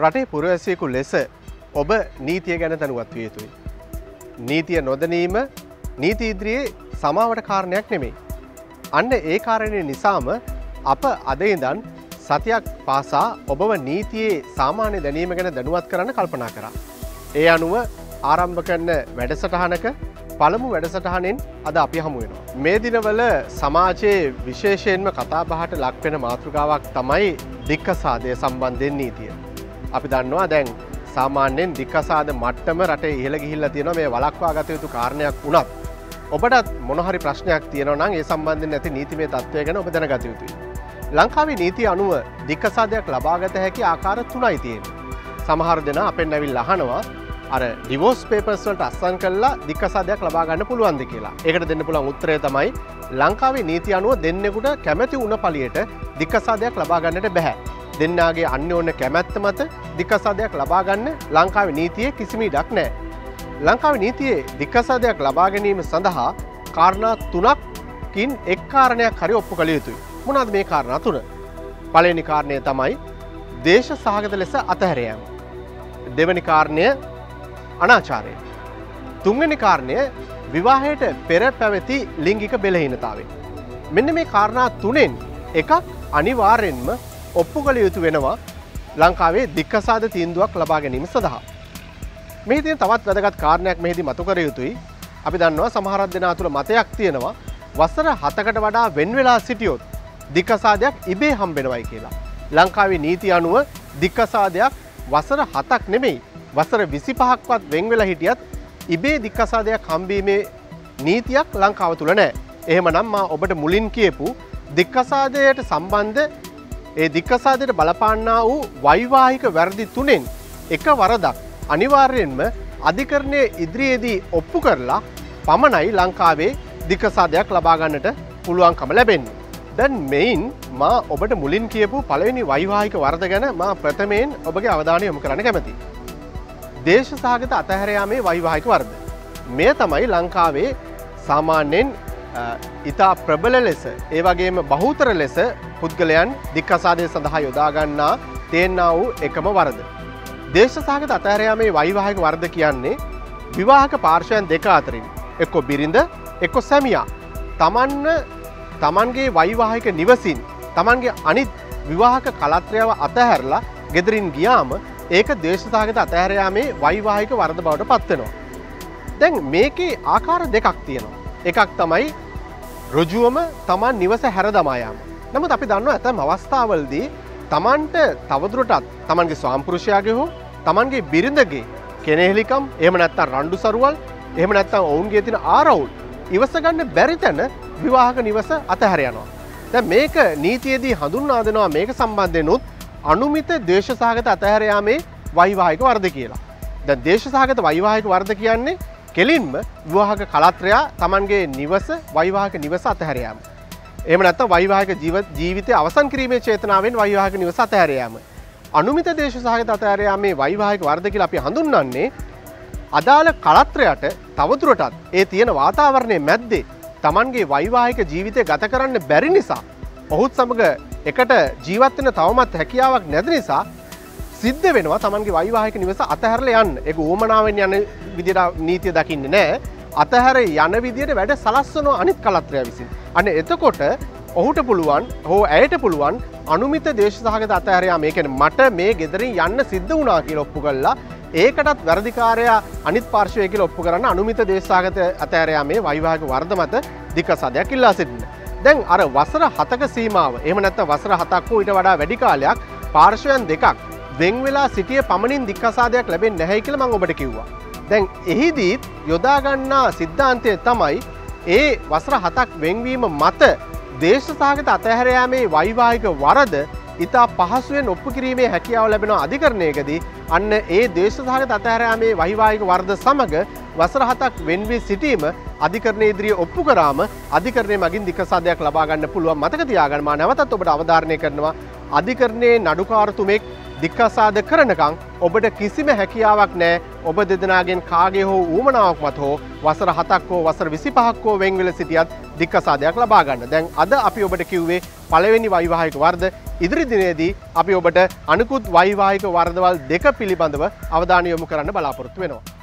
රටේ පුරවැසියකු ලෙස ඔබ නීතිය ගැන දැනුවත් විය යුතුයි. නීතිය නොදනීම නීති ඉදිරියේ සමාවට කාරණයක් නෙමෙයි. අන්න ඒ කාරණය නිසාම අප අදඉදන් සතියක් පාසා ඔබව නීතියේ සාමාන්‍ය දැනීම ගැන දැනුවත් කරන්න කල්පනා කරා. ඒ අනුව ආරම්භ කරන වැඩසටහනක පළමු වැඩසටහනෙන් අද අපි හමු වෙනවා. මේ දිනවල සමාජයේ විශේෂයෙන්ම කතාබහට ලක්වෙන මාතෘකාවක් තමයි දික්කසාදය සම්බන්ධයෙන් නීතිය. අපි දන්නවා දැන් සාමාන්‍යයෙන් දික්කසාද මට්ටම රටේ ඉහළ ගිහිල්ල තියෙන මේ වලක්වා ගත යුතු කාරණයක් වුණත්. ඔබටත් මොනහරි ප්‍රශ්නයක් තියෙනවා නම් ඒ සම්බන්ධයෙන් ඇති නීතිමේ තත්ත්වය ගැන ඔබ දැනගත යුතුයි. ලංකාවේ නීති අනුව දික්කසාදයක් ලබාගත හැකි ආකාර තුනයි තියෙන. සමහර දෙන අපෙන් ඇවිල් අහනවා අර ඩිවෝස් පේපස්වලට අස්සන් කල්ලා දික්කසාදයක් ලබාගන්න පුළුවන්ද කියලා ඒකට දෙන්න පුළන් උත්තරය තමයි ලංකාවේ නීති අනුව දෙන්නෙකුට කැමැති උන පලියට දික්කසාදයක් ලබාගන්නට බැහැ. දෙන්නාගේ අන්න ඕන්න කැමැත්ත මත දික්කසාදයක් ලබාගන්න ලංකාවේ නීතිය කිසිමි ඩක් නෑ. ලංකාව නීතියේ දික්කසාදයක් ලබාගැනීම සඳහා කාරණා තුනක්කින් එක් කාරණයක් හරි ඔප්පු කළ යුතුයි. මොනද මේ කාරණා තුන. පලනි කාරණය තමයි දේශ සහගත ලෙස අතහැරයම. දෙවනි කාරණය අනාචාරය. තුන්ගනි කාරණය විවාහයට පෙර පැවැති ලිංගික බෙලහිනතාවේ. මෙන්න මේ කාරණා තුනෙන් එකක් අනිවාර්යෙන්ම ඔප්පු කළ යුතු වෙනවා ලංකාවේ දික්කසාද තීන්දුවක් ලබා ගැනීම සඳහා. මේ තිය තවත් වැදගත් කාරණයක් මෙහිදි මතු කර යුතුයි අපි දන්නවා සමහරත් දෙනා තුළ මතයක් තියෙනවා වසර හතකට වඩා වෙන්වෙලා සිටියොත් දික්කසාදයක් ඉබේ හම්බෙනවයි කියලා. ලංකාවේ නීති අනුව දික්කසාදයක් වසර හතක් නෙමෙයි වසර විසි පහක්වත් වෙංවෙලා හිටියත් ඉබේ දික්කසාදයක් හම්බීමේ නීතියක් ලංකාව තුළ නෑ. එහෙම නම් මා ඔබට මුලින් කියපු දික්කසාදයට සම්බන්ධ ඒ දික්කසාදයට බලපාන්නා වූ වෛවාහික වැරදි තුනෙන් එක වරදක් අනිවාර්යෙන්ම අධිකරණය ඉදිරියේදී ඔප්පු කරලා පමණයි ලංකාවේ දිකසාදයක් ලබාගන්නට පුළුවන්කම ලැබෙන්නේ. දැන් මෙයින් මා ඔබට මුලින් කියපු පළවෙනි වෛවාහික වර්ද ගැන මා ප්‍රථමයෙන් ඔබගේ අවධානය යොමු කරන්න කැමති. දේශ සාගත අතහැරයාමේ වෛවාහික වර්ද. මෙය තමයි ලංකාවේ සාමාන්‍යයෙන් ඉතා ප්‍රබල ලෙස ඒ වගේම බහුතර ලෙස පුද්ගලයන් දික්කසාදය සඳහා යොදාගන්නා තියෙන්න්නා වූ එකම වරද. දේශ සාගත අතහැරයාමේ වෛවාහික වර්ද කියන්නේ විවාහක පාර්ශයන් දෙක අතරින් එක්කො බිරිඳ එක්කො සැමියා තමන්න තමන්ගේ වෛවාහික නිවසින් තමන්ගේ අනිත් විවාහක කලත්‍රයාව අතහැරලා ගෙදරින් ගියාම ඒක දේශසාගත අතහැරයාමේ වෛවාහික වර්ද බවට පත්වෙනවා. දැන් මේකේ ආකාර දෙකක් තියෙනවා. එකක් තමයි රුජුවම තමන් නිවස හැර දමායාම. නමුත් අපි දන්න ඇතැම් අවස්ථාවල්දී තමන්ට තවදුරටත් තමන්ගේ ස්වාම්පෘෂයාගේ හෝ තමන්ගේ බිරිඳගේ කෙනෙහෙලිකම් එහම නැත්තා රණ්ඩු සරුවල් එහම නැත්තම් ඔවුන්ගේ තින ආරවුල් ඉවසගන්න බැරි තැන විවාහක නිවස අතහැරයනවා. දැ මේක නීතියේදී හඳුන්නාදනවා මේක සම්බන්ධයනුත් අනුමිත දේශසාගත අතහැරයාමේ වෛවාහික වර්ද කියලා. ද දේශසාගත වෛවාහික වර්ද කියන්නේ කෙලින්ම විවාහක කලත්‍රයා තමන්ගේ නිවස වෛවාහක නිවස අතහැරයාම. එම නැත්ත වෛවාහක ජීවිතය අවසන් කිරීමේ චේතනාවෙන් වෛවාහක නිවස අතහැරයාම. අනුමිත දේශසාගත අතහැරයාමේ වෛවාහික වර්දකිල අපි හඳුන්වන්නේ අදාළ කලත්‍රයට තවදුරටත් ඒ තියෙන වාතාවරණය මැද්දේ තමන්ගේ වෛවාහික ජීවිතය ගත කරන්න බැරි නිසා ඔහුත් සමඟ එකට ජීවත්වන තවමත් හැකියාවක් නැද නිසා සිද්ධ වෙනවා තමන්ගේ වෛවාහික නිවස අතහැරල යන්න එක ඕමනාවෙන් යන විදිර නීතිය දකින්න නෑ අතහැර යන විදියට වැඩ සලස්සනෝ අනිත් කලත්‍රය විසින්. අන්න එතකොට ඔහුට පුළුවන් හෝ ඇයට පුළුවන් අනුමිත දේශසාහක අතහැරයා මේකෙන මට මේ ගෙදරින් යන්න සිද්ධ වනා කිය ඔප්පු කල්ලා ඒකටත් වැරදිකාරයා අනිත් පාර්ශවයක ඔප්පු කරන්න අනුමිත දේශාගත අතෑරයා මේ වෛවාහක වර්ධ මත දික සදයක් ඉල්ලා සිටින්න. දැන් අර වසර හතක සීමාව එම නැත්ත වසර හතක් වූ ඊට වඩා වැඩි කාලයක් පාර්ශවයන් දෙකක් වෙන් වෙලා සිටිය පමණින් දික්කසාදයක් ලැබෙන් නැහැ කියල මං ඔබට කිව්වා. දැන් එහිදීත් යොදාගන්නා සිද්ධාන්තය තමයි ඒ වසර හතක් වෙන්වීම මත දේශසාගත අතහැරයාමේ වෛවාහික වරද ඉතා පහසුවෙන් ඔප්පු කිරීමේ හැකියාව ලැබෙන අධිකරණයකදී අන්න ඒ දේශසාගත අතහැරයාමේ වහිවාහික වර්ද සමඟ වසර හතක් වෙන්වී සිටීම අධිකරණය ඉදිරිය ඔප්පු කරාම අධිකරණය මගින් දිකසාදයක් ලබාගන්න පුළුවන් මතක තියාගන්ම නැවතත් ඔබට අවධාරණය කරනවා අධිකරණයේ නඩුකාරතුමෙක් දික්කසාද කරනකං ඔබට කිසිම හැකියාවක් නෑ. ඔබ දෙදනාගෙන් කාගේ හෝ ඌමනාවක් මත හෝ වසර හතක් හෝ වසර විසි පහක්කෝ වෙංවෙල සිටියත් දික්කසාදයක් ලබාගන්න දැන් අද අපි ඔබට කිව්වේ පළවෙනි වෛවාහික වර්ද ඉදිරි දිනේදී අපි ඔබට අනිකුත් වෛවාහික වරදවල් දෙක පිළිබඳව අවධානය යොමු කරන්න බලාපොරොත්තු වෙනවා.